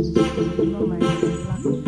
Ignore my lack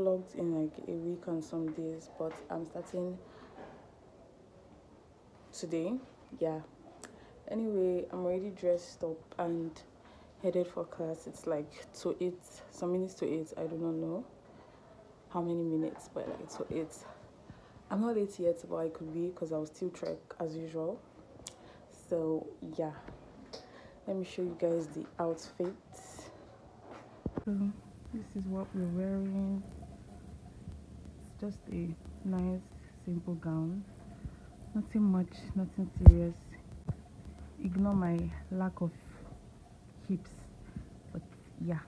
vlogged in like a week on some days but i'm starting today. Yeah. Anyway i'm already dressed up and headed for class. It's like to eight some minutes to eight. I do not know how many minutes but like to eight. I'm not late yet but i could be because i'll still trek as usual. So yeah. Let me show you guys the outfit so this is what we're wearing just a nice simple gown nothing much nothing serious ignore my lack of hips but yeah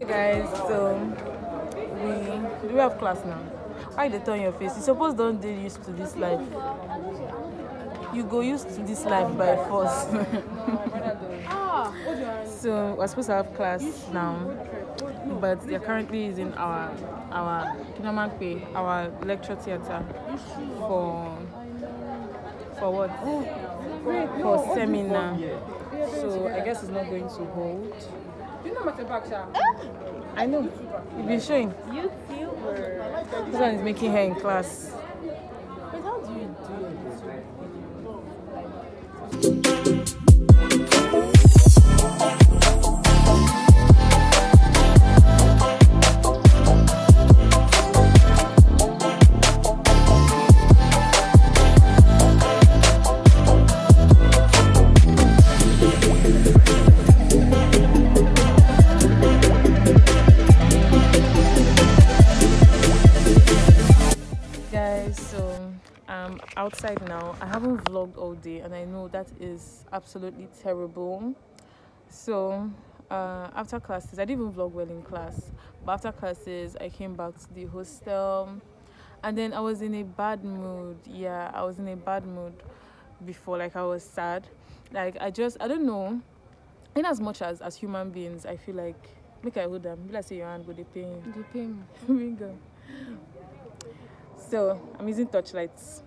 Hey guys, so we we have class now? Why they turn your face? You suppose don't get used to this life. You go used to this life by force. so we're supposed to have class now, but they're currently using our our Kinamakpe, our lecture theater for for what? For seminar. So I guess it's not going to hold. You know my back, Sha. I know. You've been showing. YouTuber. This one is making hair in class. Outside now. I haven't vlogged all day, and I know that is absolutely terrible. So, uh, after classes, I didn't even vlog well in class, but after classes, I came back to the hostel, and then I was in a bad mood. Yeah, I was in a bad mood before, like, I was sad. Like, I just, I don't know. In as much as as human beings, I feel like, make I hold them, like say your hand go the pain. The pain. So I'm using touchlights.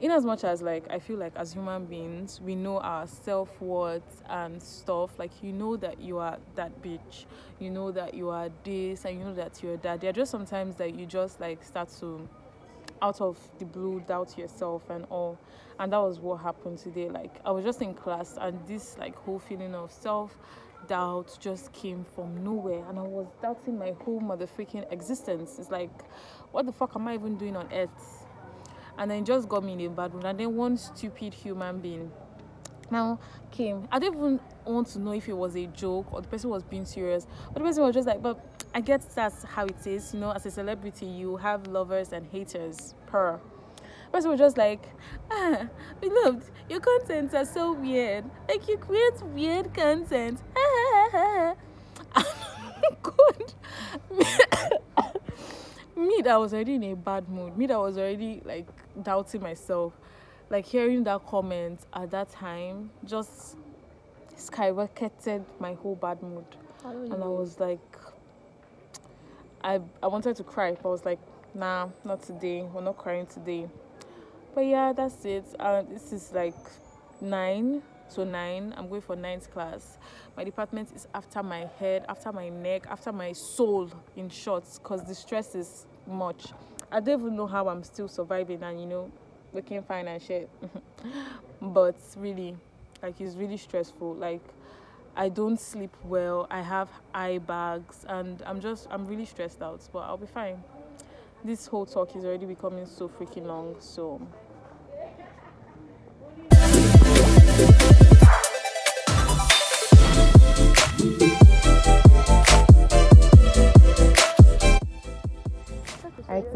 In as much as like I feel like as human beings we know our self worth and stuff, like you know that you are that bitch, you know that you are this and you know that you're that. There are just sometimes that you just like start to out of the blue doubt yourself and all. And that was what happened today. Like i was just in class and this like whole feeling of self doubt just came from nowhere. And i was doubting my whole motherfucking existence. It's like what the fuck am i even doing on earth and then just got me in a bad mood. And then one stupid human being. Now came i didn't even want to know if it was a joke or the person was being serious but the person was just like but i guess that's how it is you know as a celebrity you have lovers and haters per person was just like ah beloved your contents are so weird. Like you create weird content. God me that was already in a bad mood me that was already like doubting myself like hearing that comment at that time just skyrocketed my whole bad mood. And i was like i i wanted to cry but i was like nah not today. We're not crying today. But yeah that's it. Uh, this is like nine so nine. I'm going for ninth class. My department is after my head after my neck after my soul in short because the stress is much. I don't even know how i'm still surviving and you know looking fine and shit. But really like it's really stressful. Like i don't sleep well. I have eye bags and i'm just i'm really stressed out but i'll be fine. This whole talk is already becoming so freaking long so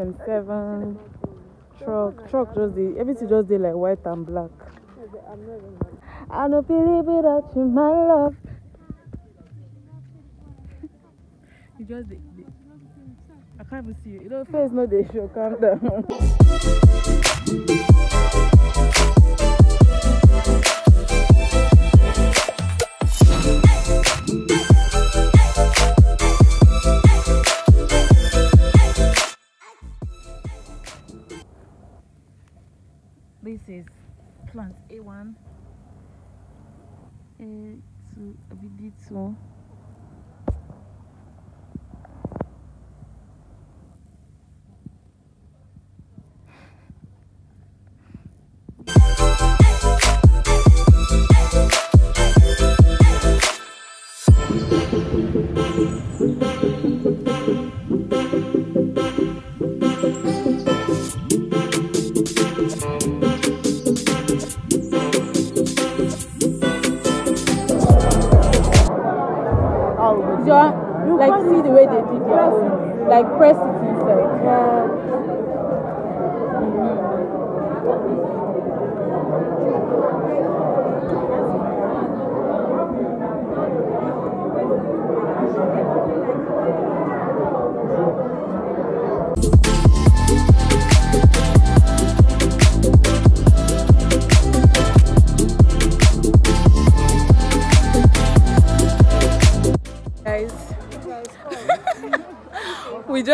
item seven truck. Truck just dey everything just dey like white and black. I no believe without you, my love. You just dey. dey- I can't even see you. You know, face no dey show. Calm down. This is plant A1, A2, BD2.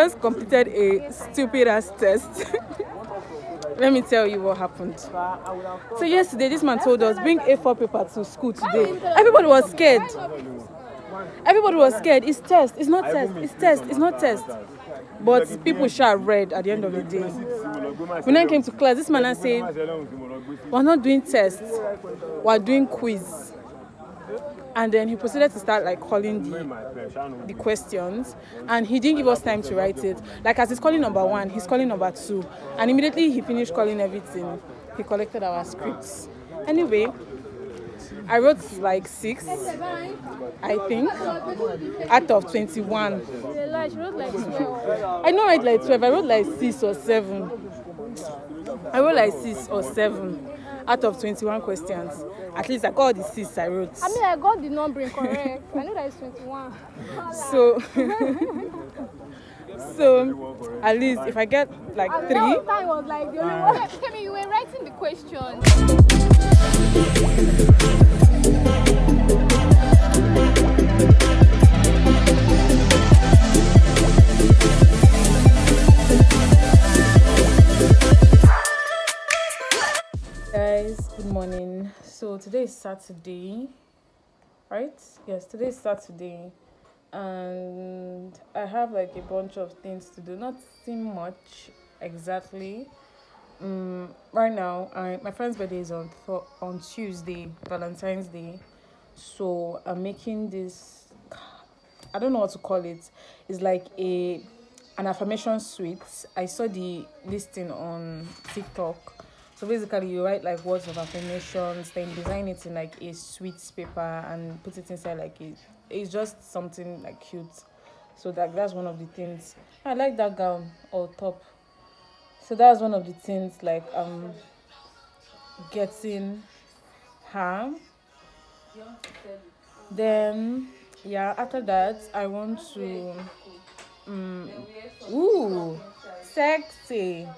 Just completed a stupid ass test. Let me tell you what happened. So yesterday, this man told us bring A4 paper to school today. Everybody was scared. Everybody was scared. It's test. It's not test. It's test. It's not test. But people shall read at the end of the day. When I came to class, this man said, "We're not doing tests. We're doing quiz." And then he proceeded to start like calling the the questions and he didn't give us time to write it. Like as he's calling number one, he's calling number two. And immediately he finished calling everything. He collected our scripts. Anyway, I wrote like six, I think, out of 21. I don't write like 12, I wrote like six or seven. I wrote like six or seven out of 21 questions. At least I got the six I wrote. I mean, I got the numbering correct. I know that it's 21. So, so at least if I get like And three, that time was like the only one. Kemi, you were writing the questions. Good morning. So today is Saturday, right? Yes, today is Saturday, and I have like a bunch of things to do. Not seem much exactly. Um, right now, I my friend's birthday is on on Tuesday, Valentine's Day. So I'm making this. I don't know what to call it. It's like a an affirmation suite. I saw the listing on TikTok. So basically, you write like words of affirmations, then design it in like a sweet paper and put it inside like a. It's just something like cute. So that that's one of the things. I like that gown or top. So that's one of the things like um getting her. Then yeah, after that I want to um ooh sexy.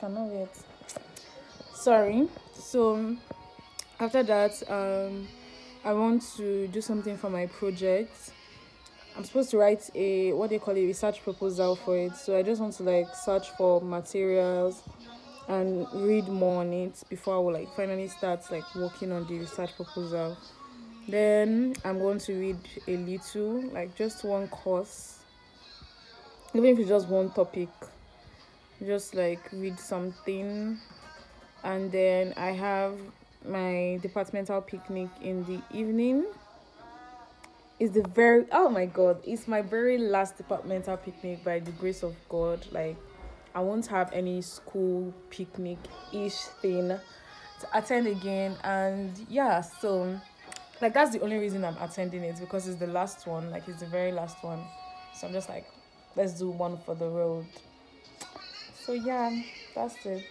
Cannot wait. Sorry. So after that, um, I want to do something for my project. I'm supposed to write a what they call a research proposal for it. So I just want to like search for materials and read more on it before I will like finally start like working on the research proposal. Then I'm going to read a little, like just one course, even if it's just one topic just like read something. And then i have my departmental picnic in the evening. It's the very oh my god it's my very last departmental picnic by the grace of god. Like i won't have any school picnic ish thing to attend again. And yeah so like that's the only reason I'm attending it because it's the last one, like it's the very last one. So I'm just like, let's do one for the road. So yeah, that's it.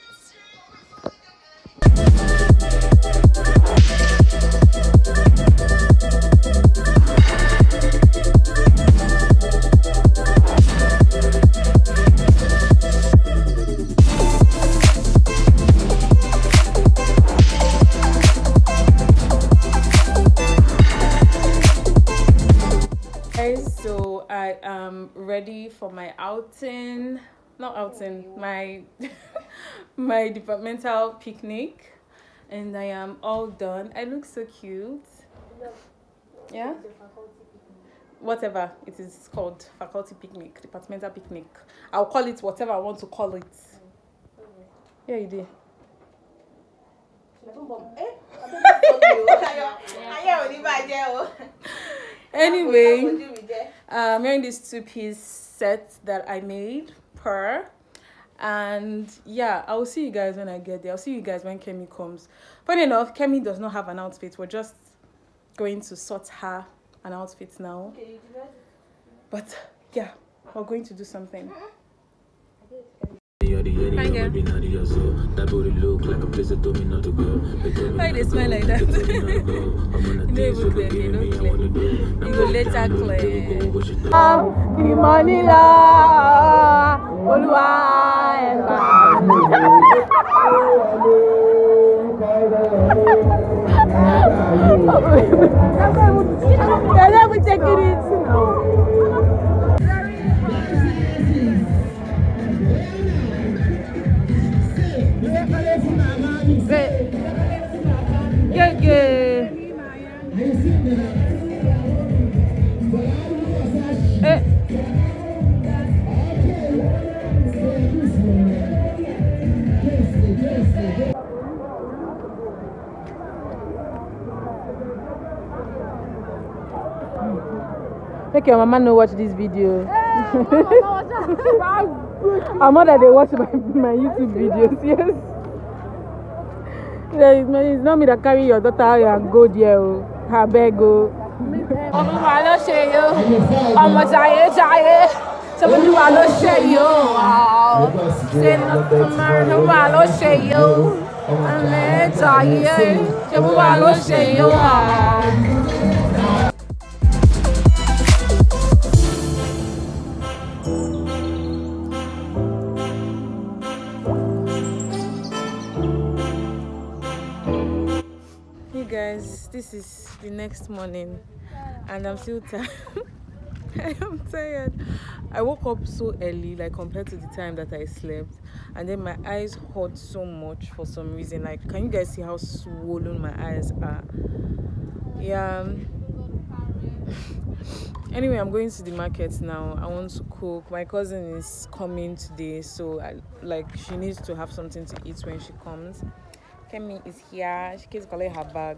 so i am ready for my outing not outing my my departmental picnic. And i am all done. I look so cute. Yeah? Whatever it is called faculty picnic departmental picnic. I'll call it whatever i want to call it. Yeah you did ayé ò ní bàjẹ́ o. anyway ojú mi jẹ́. I'm wearing this two piece set that I made per and yeah I'll see you guys when I get there I'll see you guys when Kemi comes funny enough Kemi does not have an outfit we're just going to sort her an outfit now but yeah we're going to do something Hi, girl. That booty look like a place that told me not to go. Why they smile like that? You know even clear, you know clear. You go later clear. ìmọ̀nìlá olúwa ẹ̀ka. Let me take it Make your mama know watch this video. I'm not that they watch my, my YouTube videos, yes. It's not- me that carry your daughter and go there, oh. Her beg, oh. Olúwa ló ṣe yó, ọmọ jayé jayé, ṣèbólúwa ló ṣe yó, ṣe Olúwa ló ṣe yó, ọmọ jayé, ṣèbólúwa ló ṣe yó. Guys, this is the next morning and I'm still tired. I am tired. I woke up so early, like compared to the time that I slept, and then my eyes hurt so much for some reason. Like, can you guys see how swollen my eyes are? Yeah. anyway, I'm going to the market now. I want to cook. My cousin is coming today, so I, like she needs to have something to eat when she comes. Kemi is here. She keeps calling her bag.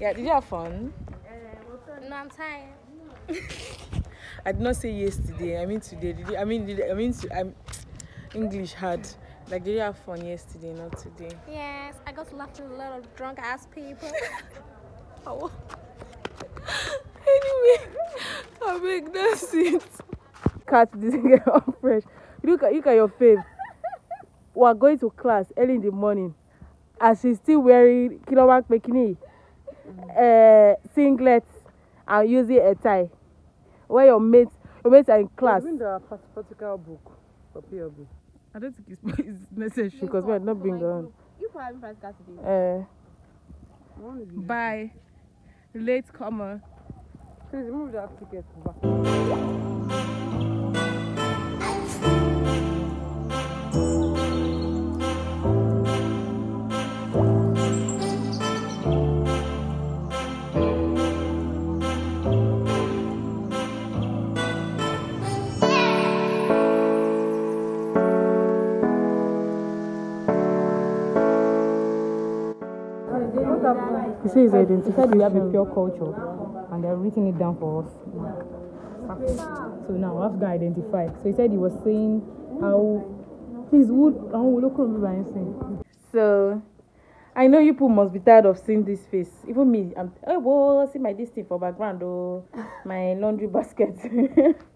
Yeah, did you have fun? Uh, no, I'm tired. I did not say yesterday. I mean today. Did you, I mean did, I mean to, I'm English hard. Like did you have fun yesterday, not today? Yes, I got to laugh with a lot of drunk ass people. Oh. anyway, I make that's it. Cut this girl fresh. Look at look at your face. We are going to class early in the morning, and she's still wearing kilowatt bikini, uh, singlet, and using a tie. Where your mates, your mates are in class. the practical book for PLB. I don't think it's, it's necessary because we're not being on. You probably practical today. Uh, Bye. Late comer. Please remove that ticket back. He says identification. He said we have a pure culture and they're written it down for us. So now we have to go identify. So he said he was saying how please would I will look over by saying So, I know you people must be tired of seeing this face. Even me, I'm oh whoa, see my this thing for background oh my laundry basket.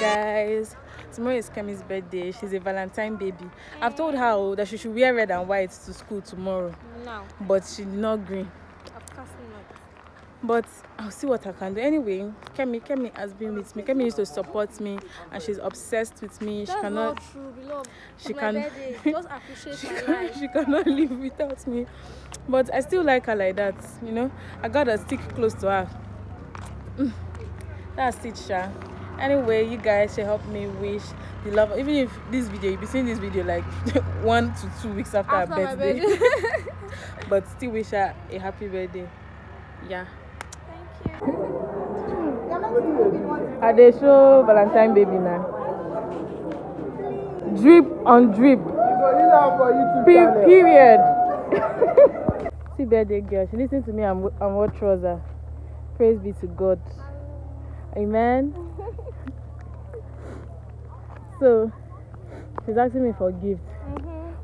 guys, tomorrow is Kemi's birthday. She's a Valentine baby. I've told her oh, that she should wear red and white to school tomorrow, No, but she did not agree. of course not. But I'll see what I can do. Anyway, Kemi, Kemi has been with me. Kemi used to support me, and she's obsessed with me. She That's cannot. not true, beloved. she my can-. Just appreciate she, my can, life. she cannot live without me. But I still like her like that, you know. I gotta stick close to her. Mm. That's it, Sha. Anyway, you guys should help me wish the love. Even if this video, you'll be seeing this video like one to two weeks after, After her my birthday. birthday. but still wish her a happy birthday. Yeah. Thank you. I dey show Valentine baby now. Drip on drip. Pe- period. See birthday girl. She listen to me and w- and what trouser. Ah. Praise be to God. Amen. so she's asking me for a gift.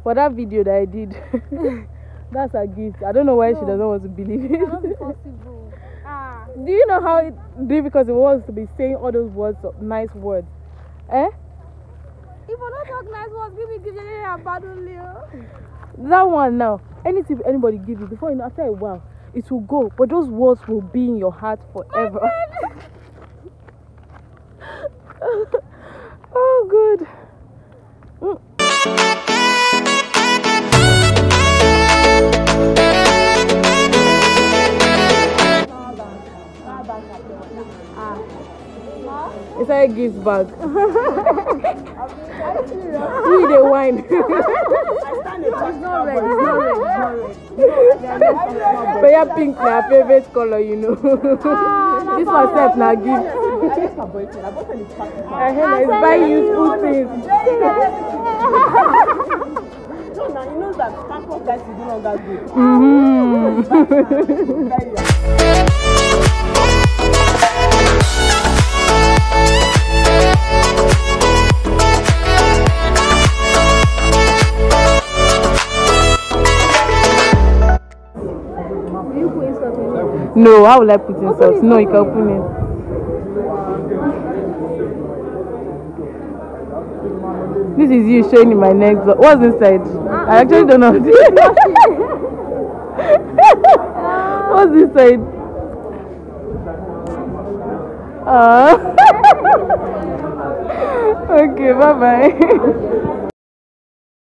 For that video that I did. that's a gift. I don't know why she doesn't want to believe it. Not possible. Ah, Do you know how it, difficult it was to be saying all those words, nice words? Eh? if I don't talk nice words, give me give me a bad only. That one now, anything anybody give you, before you know, after a while, it will go. But those words will be in your heart forever. oh, good. It's like a gift bag. Who the wine? It's not red. It's not red. It's not red. but yeah, pink na her favorite color, you know. this one self na gift. I like her boyfriend. Her boyfriend is practical. I heard it's buy useful things. No, now he knows that campus guys is no longer good. Mm-hmm. No, how will I put in sauce? No, you can open it. This is you showing in my next vlog. What's inside? I actually don't know. What's inside? Uh. okay, bye bye.